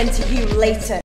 attend to you later.